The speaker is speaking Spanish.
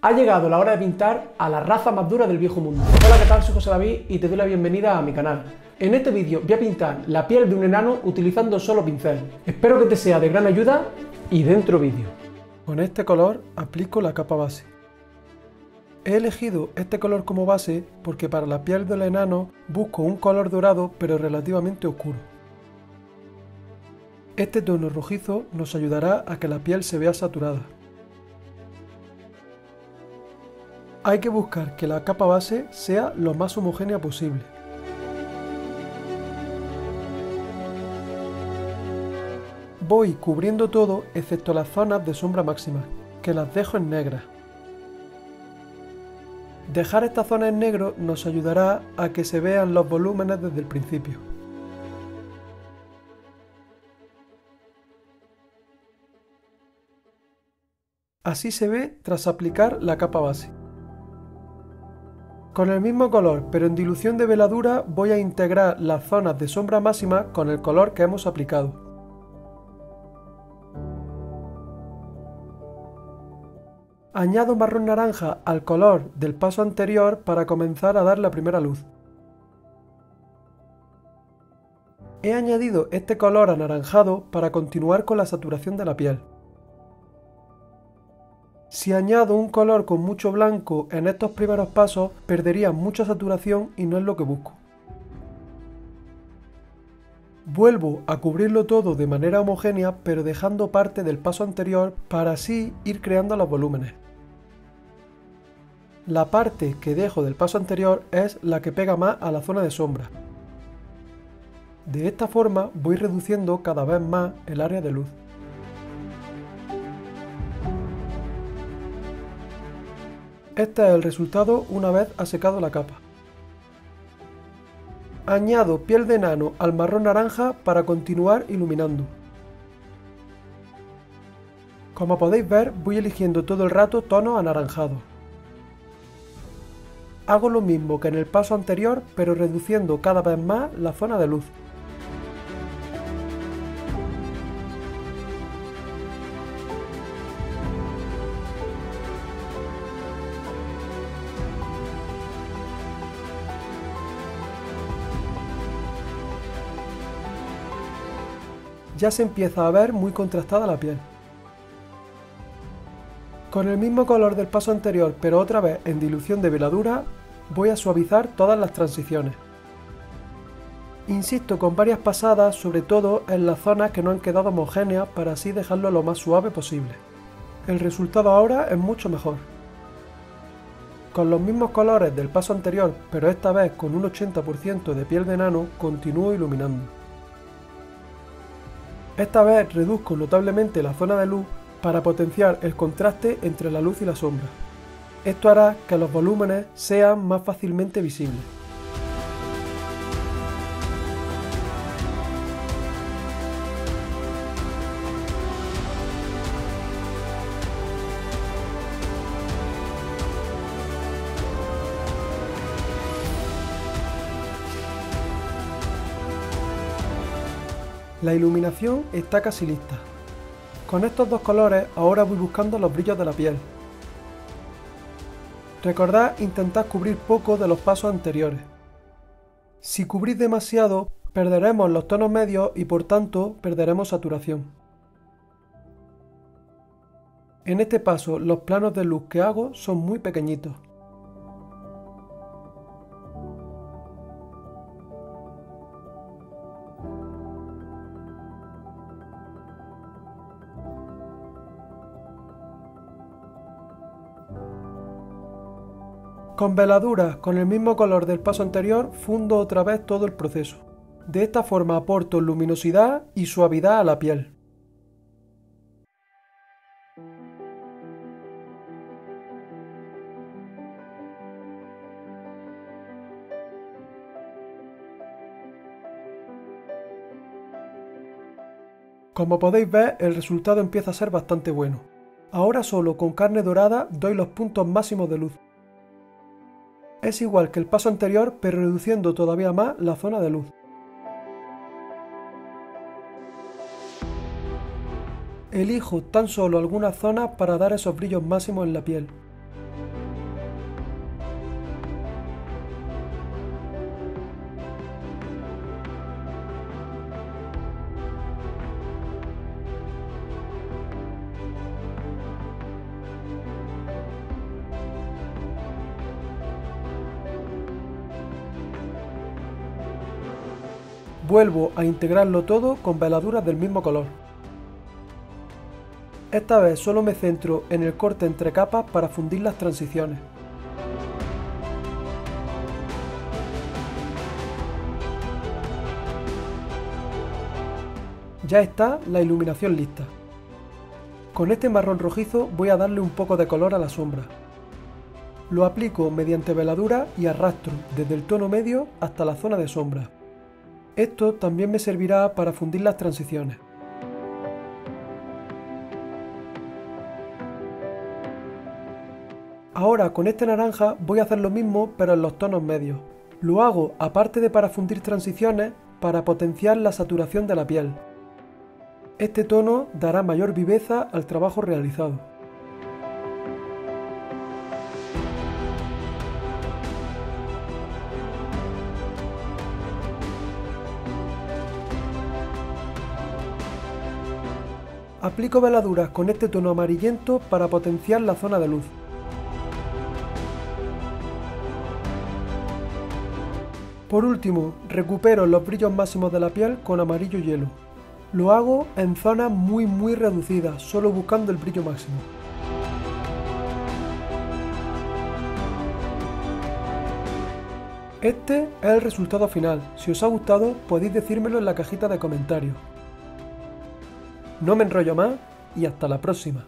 Ha llegado la hora de pintar a la raza más dura del viejo mundo. Hola, ¿qué tal? Soy José David y te doy la bienvenida a mi canal. En este vídeo voy a pintar la piel de un enano utilizando solo pincel. Espero que te sea de gran ayuda y dentro vídeo. Con este color aplico la capa base. He elegido este color como base porque para la piel del enano busco un color dorado pero relativamente oscuro. Este tono rojizo nos ayudará a que la piel se vea saturada. Hay que buscar que la capa base sea lo más homogénea posible. Voy cubriendo todo excepto las zonas de sombra máxima, que las dejo en negras. Dejar esta zona en negro nos ayudará a que se vean los volúmenes desde el principio. Así se ve tras aplicar la capa base. Con el mismo color, pero en dilución de veladura, voy a integrar las zonas de sombra máxima con el color que hemos aplicado. Añado marrón naranja al color del paso anterior para comenzar a dar la primera luz. He añadido este color anaranjado para continuar con la saturación de la piel. Si añado un color con mucho blanco en estos primeros pasos, perdería mucha saturación y no es lo que busco. Vuelvo a cubrirlo todo de manera homogénea pero dejando parte del paso anterior para así ir creando los volúmenes. La parte que dejo del paso anterior es la que pega más a la zona de sombra. De esta forma voy reduciendo cada vez más el área de luz. Este es el resultado una vez ha secado la capa. Añado piel de enano al marrón naranja para continuar iluminando. Como podéis ver voy eligiendo todo el rato tonos anaranjados. Hago lo mismo que en el paso anterior pero reduciendo cada vez más la zona de luz. Ya se empieza a ver muy contrastada la piel. Con el mismo color del paso anterior, pero otra vez en dilución de veladura, voy a suavizar todas las transiciones. Insisto con varias pasadas, sobre todo en las zonas que no han quedado homogéneas para así dejarlo lo más suave posible. El resultado ahora es mucho mejor. Con los mismos colores del paso anterior, pero esta vez con un 80% de piel de enano, continúo iluminando. Esta vez reduzco notablemente la zona de luz para potenciar el contraste entre la luz y la sombra. Esto hará que los volúmenes sean más fácilmente visibles. La iluminación está casi lista. Con estos dos colores ahora voy buscando los brillos de la piel. Recordad intentar cubrir poco de los pasos anteriores. Si cubrís demasiado, perderemos los tonos medios y por tanto perderemos saturación. En este paso los planos de luz que hago son muy pequeñitos. Con veladuras con el mismo color del paso anterior fundo otra vez todo el proceso. De esta forma aporto luminosidad y suavidad a la piel. Como podéis ver, el resultado empieza a ser bastante bueno. Ahora solo con carne dorada doy los puntos máximos de luz. Es igual que el paso anterior, pero reduciendo todavía más la zona de luz. Elijo tan solo algunas zonas para dar esos brillos máximos en la piel. Vuelvo a integrarlo todo con veladuras del mismo color. Esta vez solo me centro en el corte entre capas para fundir las transiciones. Ya está la iluminación lista. Con este marrón rojizo voy a darle un poco de color a la sombra. Lo aplico mediante veladura y arrastro desde el tono medio hasta la zona de sombra. Esto también me servirá para fundir las transiciones. Ahora con este naranja voy a hacer lo mismo pero en los tonos medios. Lo hago aparte de para fundir transiciones, para potenciar la saturación de la piel. Este tono dará mayor viveza al trabajo realizado. Aplico veladuras con este tono amarillento para potenciar la zona de luz. Por último, recupero los brillos máximos de la piel con amarillo hielo. Lo hago en zonas muy muy reducidas, solo buscando el brillo máximo. Este es el resultado final. Si os ha gustado, podéis decírmelo en la cajita de comentarios. No me enrollo más y hasta la próxima.